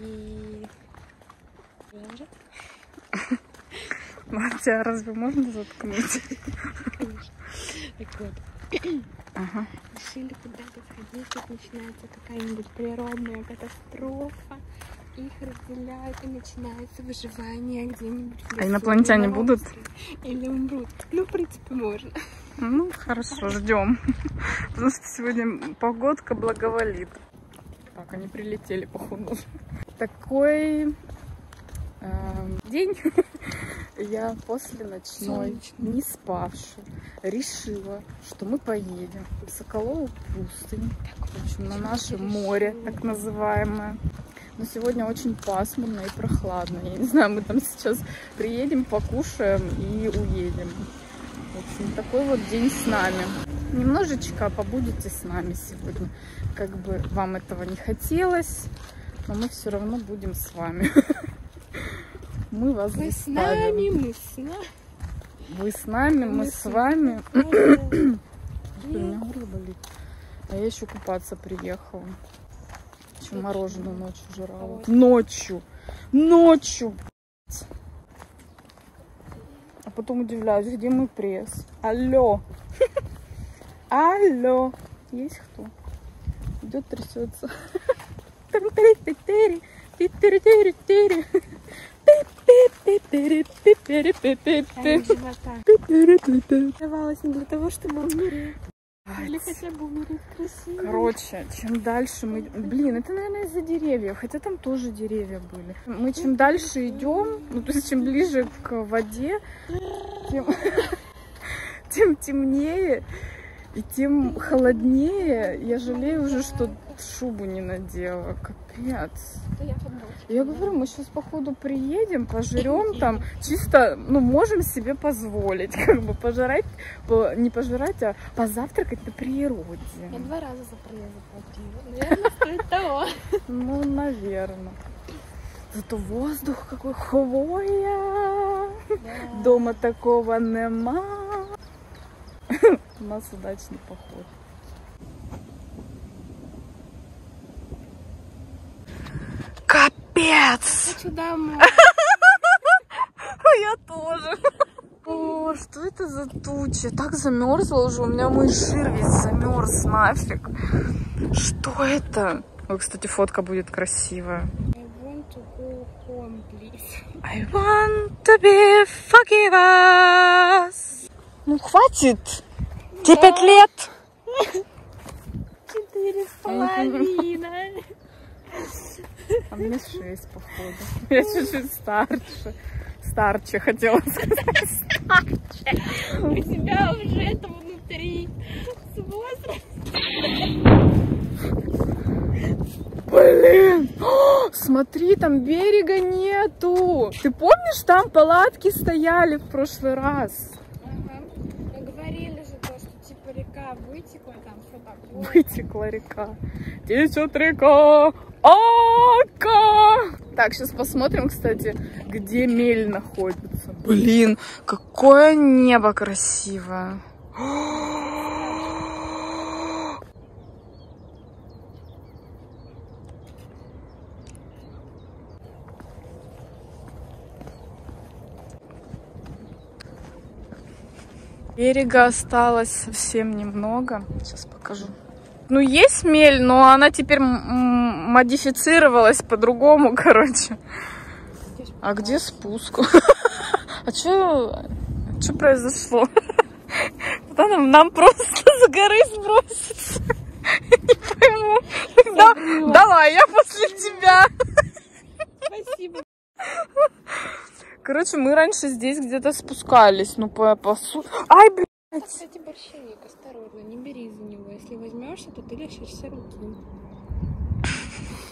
И... Лежит, Ну, а разве можно заткнуть? конечно. Так вот, Ага. решили куда-то сходить, тут начинается какая-нибудь природная катастрофа. Их разделяют и начинается выживание где-нибудь в А лесу, инопланетяне на будут? Или умрут. Ну, в принципе, можно. Ну, хорошо, ждем. Потому что сегодня погодка благоволит. Так, они прилетели, походу. Такой эм, день я после ночной, Солнечный. не спавши, решила, что мы поедем в Соколову пустынь, в общем, на наше море, так называемое. Но сегодня очень пасмурно и прохладно. Я не знаю, мы там сейчас приедем, покушаем и уедем. В общем, такой вот день с нами. Немножечко побудете с нами сегодня. Как бы вам этого не хотелось, но мы все равно будем с вами. Мы вас Вы с нами, мы с нами. Вы с нами, мы с вами. у меня горло болит. А я еще купаться приехала. Еще мороженое ночью жрала. Ночью! Ночью! А потом удивляюсь, где мой пресс? Алло! Алло! Есть кто? Идет, трясется. Давалось не для того, чтобы умереть. Или хотя бы умереть красиво. Короче, чем дальше мы... Блин, это, наверное, из-за деревьев, хотя там тоже деревья были. Мы чем дальше идем, ну, то есть чем ближе к воде, тем, тем темнее и тем холоднее. Я жалею уже, что шубу не надела. Капец. Я говорю, мы сейчас, походу, приедем, пожрем там, чисто, ну, можем себе позволить, как бы, пожрать, по- не пожрать, а позавтракать на природе. Я два раза за проезд заплатила. Наверное, стоит того. Ну, наверное. Зато воздух какой хвоя. Дома такого нема. У нас удачный поход. Капец! Хочу домой. Я тоже. О, что это за туча? Так замерзла уже. У меня мой жир весь замерз нафиг. Что это? Ой, кстати, фотка будет красивая. I want to go home, please. I want to be forgiven. Ну, хватит. Тебе пять лет. Четыре с половиной. А мне шесть, походу. Я чуть-чуть старше. Старче хотела сказать. У тебя уже это внутри. С возрастом. Блин! О, смотри, там берега нету. Ты помнишь, там палатки стояли в прошлый раз? Вытекла река. Течет река. Ака! Так, сейчас посмотрим, кстати, где мель находится. Блин, какое небо красивое. Берега осталось совсем немного. Сейчас покажу. Ну, есть мель, но она теперь модифицировалась по-другому, короче. Здесь А где спуск? А что произошло? Нам, просто с горы сброситься? Не пойму. Да- Давай, я после тебя. Спасибо. Короче, мы раньше здесь где-то спускались. Ну, по, по су- Ай, блядь. Кстати, борщевик, осторожно, не бери за него. Если возьмешься, то ты лишишься руки.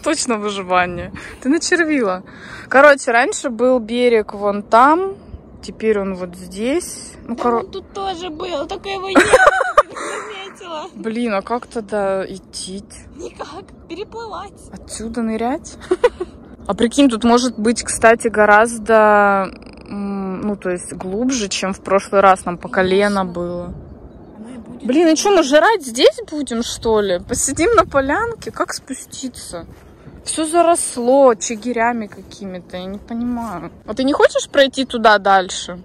Точно выживание. Ты начервила. Короче, раньше был берег вон там. Теперь он вот здесь. Ну, Да коро- он тут тоже был, только его не заметила. Блин, а как тогда идти? Никак, переплывать. Отсюда нырять? А прикинь, тут может быть, кстати, гораздо, ну, то есть глубже, чем в прошлый раз. Нам по колено было. Блин, и что, мы жрать здесь будем, что ли? Посидим на полянке? Как спуститься? Все заросло чигирями какими-то, я не понимаю. А ты не хочешь пройти туда дальше?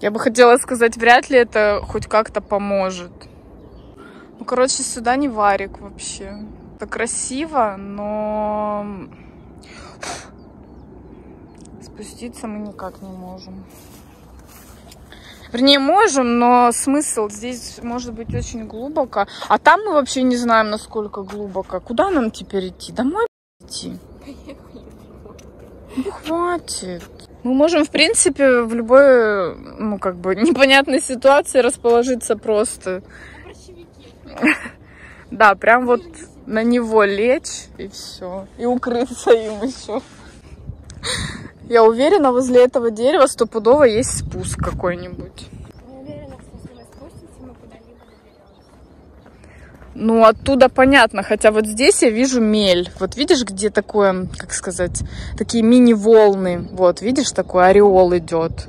Я бы хотела сказать, вряд ли это хоть как-то поможет. Ну, короче, сюда не варик вообще. Это красиво, но спуститься мы никак не можем. Вернее, можем, но смысл здесь может быть очень глубоко. А там мы вообще не знаем, насколько глубоко. Куда нам теперь идти? Домой идти? Ну, хватит. Мы можем, в принципе, в любой, ну, как бы, непонятной ситуации расположиться просто. Да, прям вот на него лечь и все. И укрыться им еще. Я уверена, возле этого дерева стопудово есть спуск какой-нибудь. Ну, оттуда понятно, хотя вот здесь я вижу мель. Вот видишь, где такое, как сказать, такие мини-волны. Вот, видишь, такой ореол идет.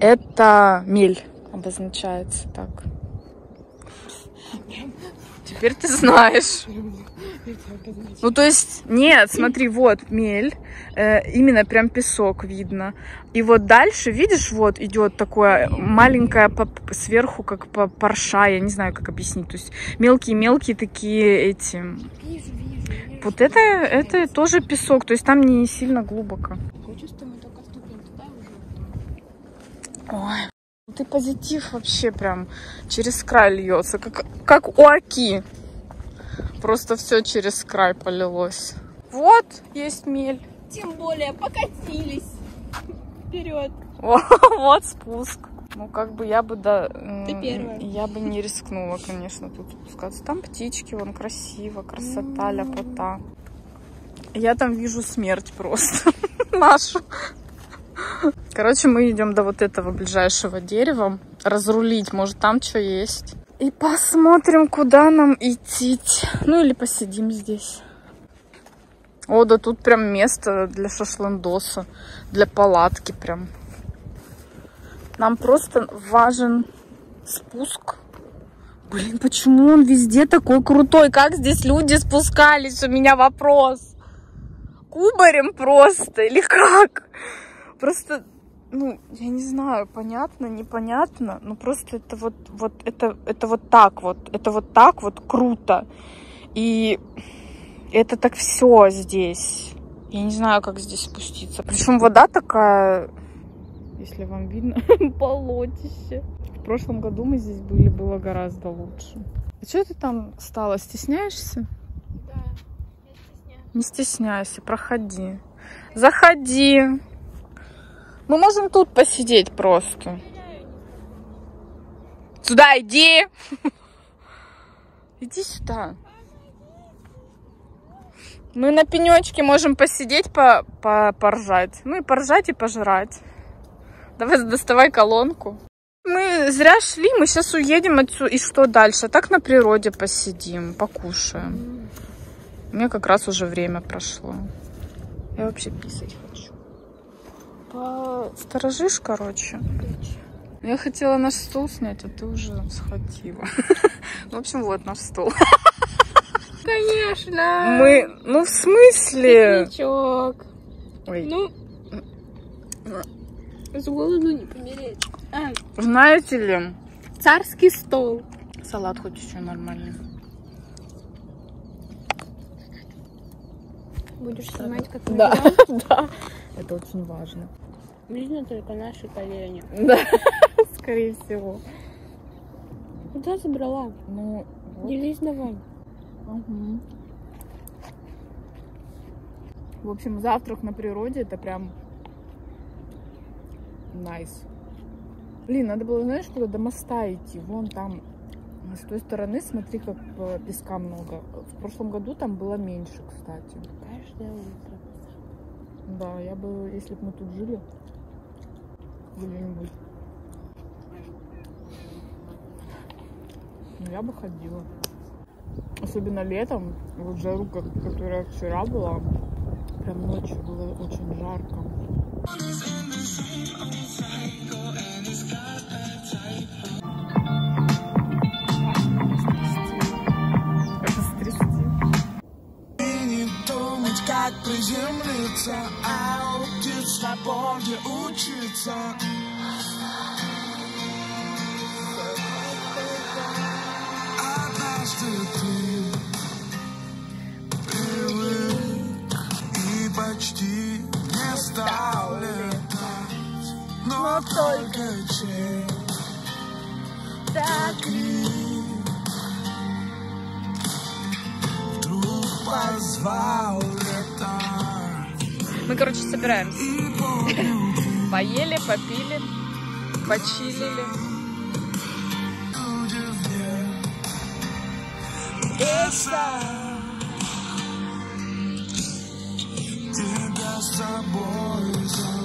Это мель обозначается так. Теперь ты знаешь. Ну, то есть, нет, смотри, вот мель, э, именно прям песок видно. И вот дальше, видишь, вот идет такое маленькое по- сверху, как по парша, я не знаю, как объяснить. То есть мелкие-мелкие такие эти. Вот это, это тоже песок, то есть там не сильно глубоко. Ой, ты позитив вообще прям через край льется, как, как у Аки. Просто все через край полилось. Вот есть мель. Тем более покатились. Вперед. Вот спуск. Ну, как бы я бы, да... Ты первая. Я бы не рискнула, конечно, тут спускаться. Там птички, вон красиво, красота, ляпота. Я там вижу смерть просто нашу. Короче, мы идем до вот этого ближайшего дерева. Разрулить, может, там что есть. И посмотрим, куда нам идти. Ну, или посидим здесь. О, да тут прям место для шашлындоса, для палатки прям. Нам просто важен спуск. Блин, почему он везде такой крутой? Как здесь люди спускались? У меня вопрос. Кубарем просто или как? Просто, ну, я не знаю, понятно, непонятно, но просто это вот, вот, это, это вот так вот, это вот так вот круто. И это так все здесь. Я не знаю, как здесь спуститься. Причем вода такая, если вам видно, болотище. В прошлом году мы здесь были, было гораздо лучше. А что ты там стала? Стесняешься? Да, я стесняюсь. Не стесняйся, проходи. Заходи. Мы можем тут посидеть просто. Сюда иди. Иди сюда. Мы на пенечке можем посидеть, по, по, поржать. Ну и поржать, и пожрать. Давай доставай колонку. Мы зря шли, мы сейчас уедем отсюда. И что дальше? Так на природе посидим, покушаем. У меня как раз уже время прошло. Я вообще писать хочу. Сторожишь, короче. Я хотела наш стол снять, а ты уже схватила. В общем, вот наш стол. Конечно. Мы, ну в смысле? Пикничок. Ой, Ну, с голоду не помереть. А, знаете ли, царский стол. салат хоть еще нормальный. Будешь снимать, как мы Да, да. Это очень важно. Видно только наши колени. Да, скорее всего. Куда забрала? Ну, вот. Делись давай. Мгм. В общем, завтрак на природе это прям найс. Блин, надо было, знаешь, куда до моста идти. Вон там, с той стороны, смотри, как э, песка много. В прошлом году там было меньше, кстати. Каждое утро. Да, я бы, если бы мы тут жили, где-нибудь. Ну, я бы ходила. Особенно летом, вот жару, как, которая вчера была, прям ночью было очень жарко. дома, где учиться. Однажды ты привык и почти не стал летать, но только чей так и вдруг позвал летать. Мы, короче, собираемся. Поели, попили, почилили. Тебя с собой.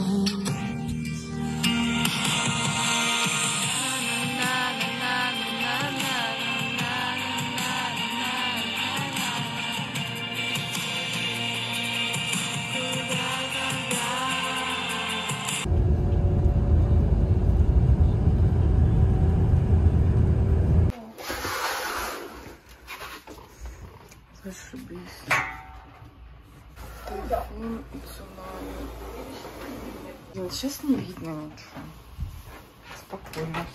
Зашибись. Цунами. Блин, сейчас не видно ничего. Спокойно.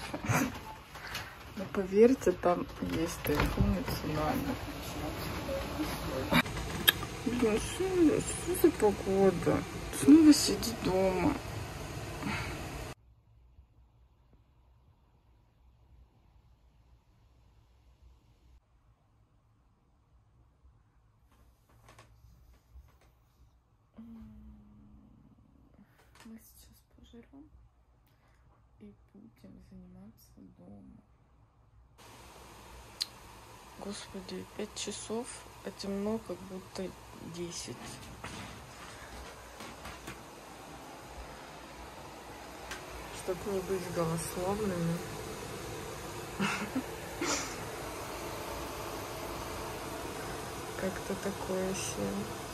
Но поверьте, там есть тайфун и цунами. Блин, что, что за погода? Снова сиди дома. Мы сейчас пожрем и будем заниматься дома. Господи, пять часов, а темно как будто десять. Чтоб не быть голословными. Как-то такое себе.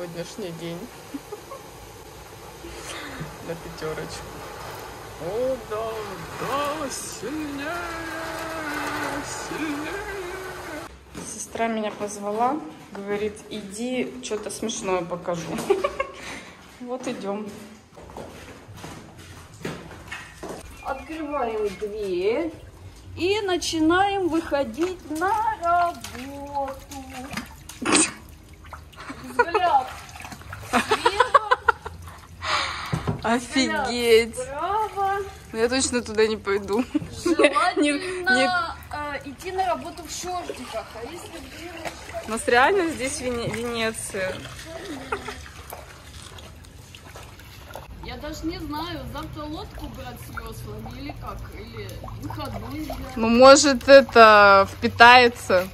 Сегодняшний день на пятерочку. О, да, да, сильнее, сильнее. Сестра меня позвала, говорит, иди, что-то смешное покажу. Вот идем. Открываем дверь и начинаем выходить на работу. Офигеть! справа. Я точно туда не пойду. Желательно Не- не- э, идти на работу в шортиках. А если У нас реально здесь Вене- Венеция. Я даже не знаю, завтра лодку брать с веслами или как, или выходной. Ну, может, это впитается.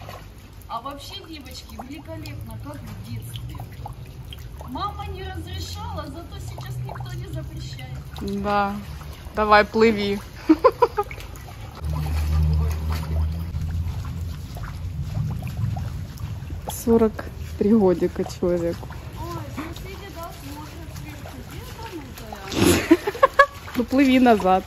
А вообще, девочки, великолепно, как в детстве. Мама не разрешала, зато сейчас никто не запрещает. Да. Давай, плыви. Сорок три годика человеку. Это? Ну, плыви назад.